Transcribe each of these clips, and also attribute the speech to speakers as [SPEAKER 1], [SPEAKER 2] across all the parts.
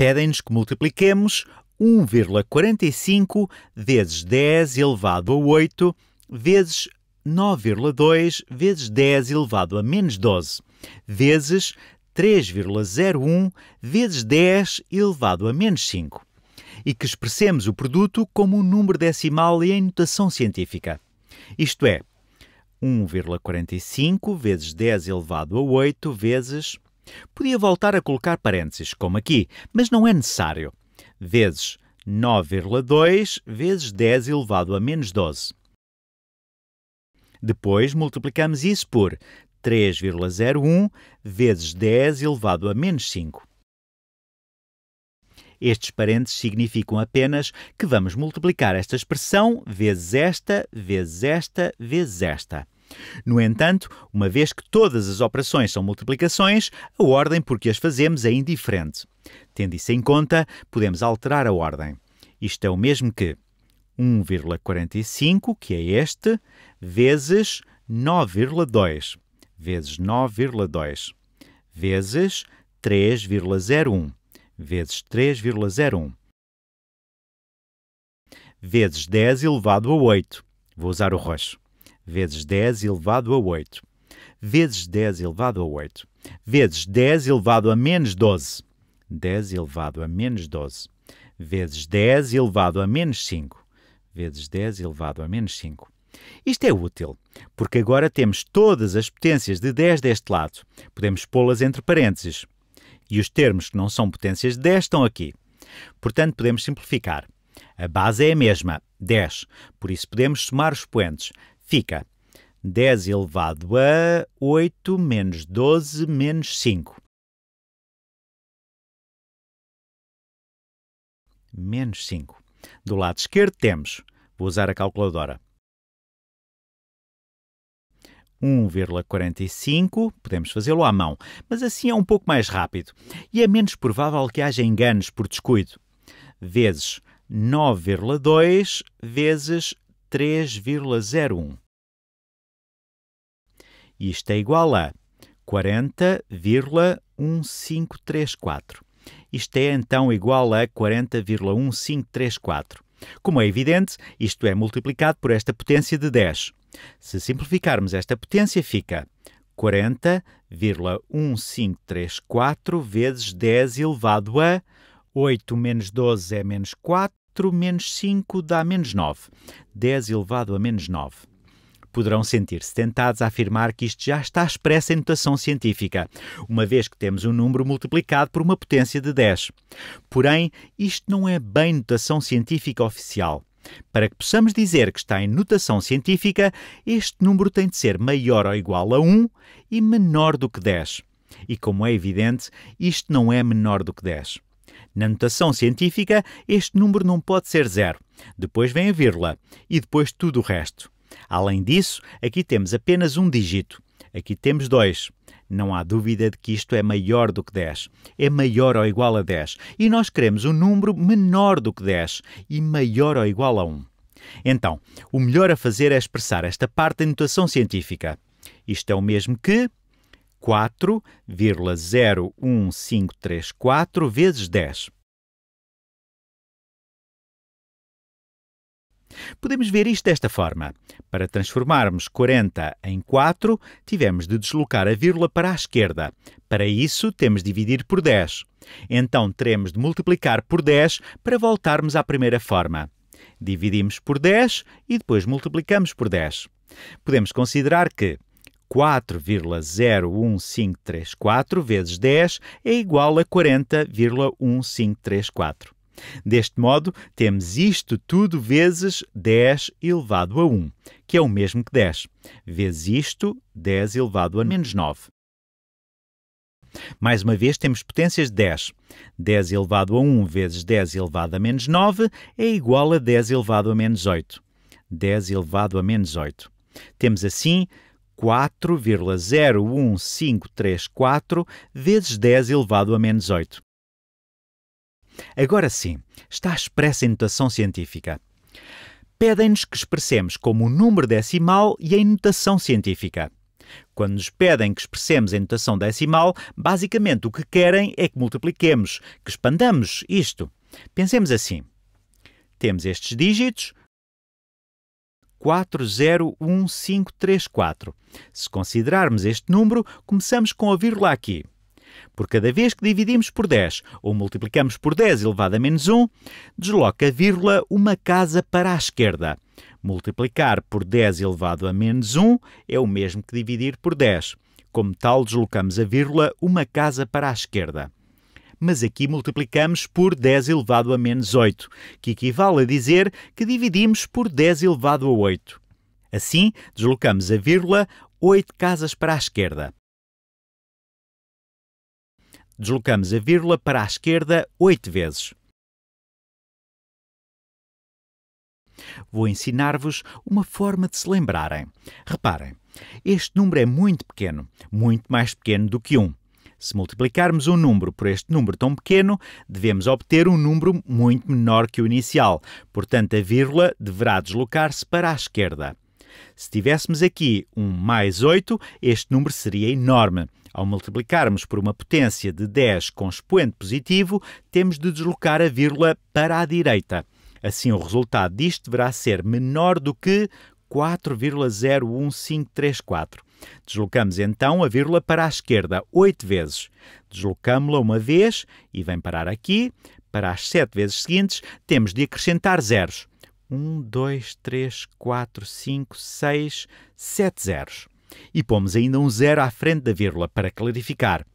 [SPEAKER 1] Pedem-nos que multipliquemos 1,45 vezes 10 elevado a 8 vezes 9,2 vezes 10 elevado a menos 12 vezes 3,01 vezes 10 elevado a menos 5 e que expressemos o produto como um número decimal e em notação científica. Isto é, 1,45 vezes 10 elevado a 8 vezes. Podia voltar a colocar parênteses, como aqui, mas não é necessário. Vezes 9,2 vezes 10 elevado a menos 12. Depois multiplicamos isso por 3,01 vezes 10 elevado a menos 5. Estes parênteses significam apenas que vamos multiplicar esta expressão vezes esta, vezes esta, vezes esta. No entanto, uma vez que todas as operações são multiplicações, a ordem por que as fazemos é indiferente. Tendo isso em conta, podemos alterar a ordem. Isto é o mesmo que 1,45, que é este, vezes 9,2, vezes 9,2, vezes 3,01 vezes 3,01 vezes 10 elevado a 8. Vou usar o roxo. Vezes 10 elevado a 8. Vezes 10 elevado a 8. Vezes 10 elevado a menos 12. 10 elevado a menos 12. Vezes 10 elevado a menos 5. Vezes 10 elevado a menos 5. Isto é útil, porque agora temos todas as potências de 10 deste lado. Podemos pô-las entre parênteses e os termos que não são potências de 10 estão aqui. Portanto, podemos simplificar. A base é a mesma, 10, por isso podemos somar os expoentes. Fica 10 elevado a 8 menos 12 menos 5. Menos 5. Do lado esquerdo temos, vou usar a calculadora, 1,45, podemos fazê-lo à mão, mas assim é um pouco mais rápido e é menos provável que haja enganos por descuido. Vezes 9,2 vezes 3,01. Isto é igual a 40,1534. Isto é então igual a 40,1534. Como é evidente, isto é multiplicado por esta potência de 10. Se simplificarmos esta potência, fica 40,1534 vezes 10 elevado a 8 menos 12 é menos 4, menos 5 dá menos 9. 10 elevado a menos 9. Poderão sentir-se tentados a afirmar que isto já está expresso em notação científica, uma vez que temos um número multiplicado por uma potência de 10. Porém, isto não é bem notação científica oficial. Para que possamos dizer que está em notação científica, este número tem de ser maior ou igual a 1 e menor do que 10. E como é evidente, isto não é menor do que 10. Na notação científica, este número não pode ser zero. Depois vem a vírgula e depois tudo o resto. Além disso, aqui temos apenas um dígito. Aqui temos dois. Não há dúvida de que isto é maior do que 10. É maior ou igual a 10. E nós queremos um número menor do que 10 e maior ou igual a 1. Então, o melhor a fazer é expressar esta parte em notação científica. Isto é o mesmo que 4,01534 vezes 10. Podemos ver isto desta forma. Para transformarmos 40 em 4, tivemos de deslocar a vírgula para a esquerda. Para isso, temos de dividir por 10. Então, teremos de multiplicar por 10 para voltarmos à primeira forma. Dividimos por 10 e depois multiplicamos por 10. Podemos considerar que 4,01534 vezes 10 é igual a 40,1534. Deste modo, temos isto tudo vezes 10 elevado a 1, que é o mesmo que 10, vezes isto, 10 elevado a menos 9. Mais uma vez, temos potências de 10. 10 elevado a 1 vezes 10 elevado a menos 9 é igual a 10 elevado a menos 8. 10 elevado a menos 8. Temos assim 4,01534 vezes 10 elevado a menos 8. Agora sim, está expressa em notação científica. Pedem-nos que expressemos como número decimal e em notação científica. Quando nos pedem que expressemos em notação decimal, basicamente o que querem é que multipliquemos, que expandamos isto. Pensemos assim. Temos estes dígitos, 401534. Se considerarmos este número, começamos com a vírgula aqui. Por cada vez que dividimos por 10 ou multiplicamos por 10 elevado a menos 1, desloca a vírgula uma casa para a esquerda. Multiplicar por 10 elevado a menos 1 é o mesmo que dividir por 10. Como tal, deslocamos a vírgula uma casa para a esquerda. Mas aqui multiplicamos por 10 elevado a menos 8, que equivale a dizer que dividimos por 10 elevado a 8. Assim, deslocamos a vírgula 8 casas para a esquerda. Deslocamos a vírgula para a esquerda 8 vezes. Vou ensinar-vos uma forma de se lembrarem. Reparem, este número é muito pequeno, muito mais pequeno do que 1. Se multiplicarmos um número por este número tão pequeno, devemos obter um número muito menor que o inicial, portanto a vírgula deverá deslocar-se para a esquerda. Se tivéssemos aqui um mais 8, este número seria enorme. Ao multiplicarmos por uma potência de 10 com expoente positivo, temos de deslocar a vírgula para a direita. Assim, o resultado disto deverá ser menor do que 4,01534. Deslocamos então a vírgula para a esquerda 8 vezes. Deslocamos-la uma vez e vem parar aqui. Para as 7 vezes seguintes, temos de acrescentar zeros. 1, 2, 3, 4, 5, 6, 7 zeros. E pomos ainda um zero à frente da vírgula para clarificar.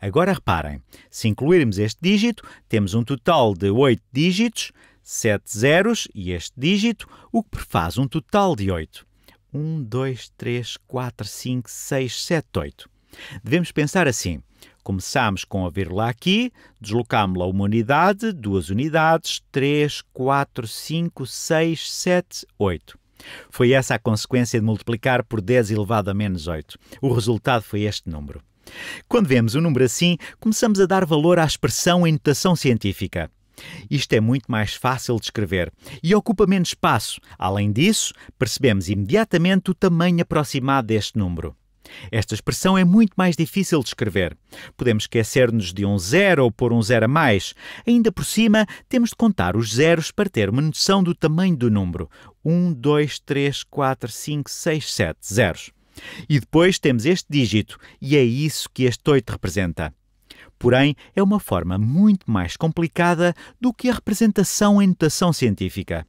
[SPEAKER 1] Agora reparem, se incluirmos este dígito, temos um total de 8 dígitos, 7 zeros e este dígito, o que faz um total de 8. 1, 2, 3, 4, 5, 6, 7, 8. Devemos pensar assim. Começamos com a vírgula aqui, deslocámos-la uma unidade, duas unidades, 3, 4, 5, 6, 7, 8. Foi essa a consequência de multiplicar por 10 elevado a menos 8. O resultado foi este número. Quando vemos um número assim, começamos a dar valor à expressão em notação científica. Isto é muito mais fácil de escrever e ocupa menos espaço. Além disso, percebemos imediatamente o tamanho aproximado deste número. Esta expressão é muito mais difícil de escrever. Podemos esquecer-nos de um zero ou pôr um zero a mais. Ainda por cima, temos de contar os zeros para ter uma noção do tamanho do número. 1, 2, 3, 4, 5, 6, 7 zeros. E depois temos este dígito, e é isso que este 8 representa. Porém, é uma forma muito mais complicada do que a representação em notação científica.